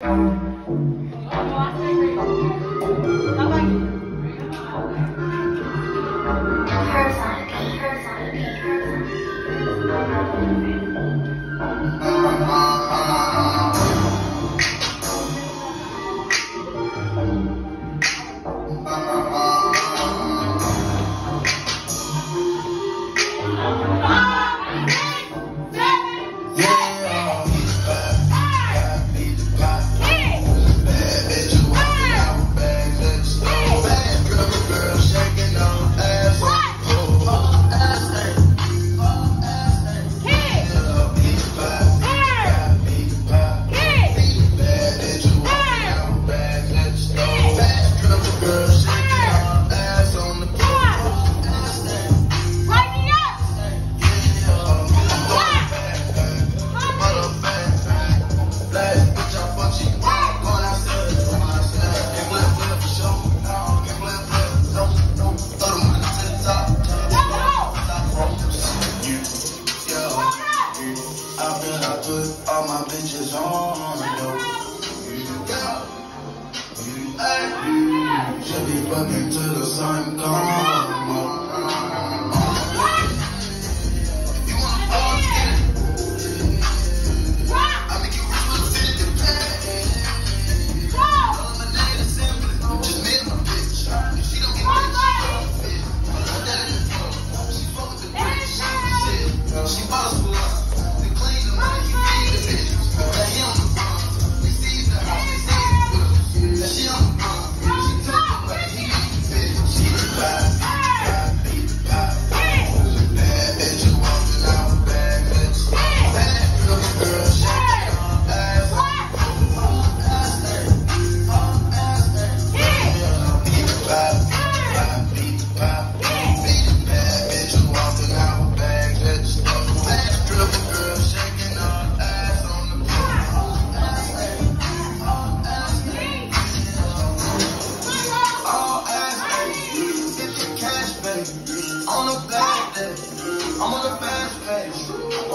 Herbs on a on on. my bitches on the go. Hey, Should be fucking till the sun comes.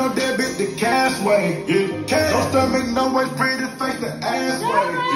no debit the cash way. Yeah. Cash. No stomach, no way, free to face the ass way.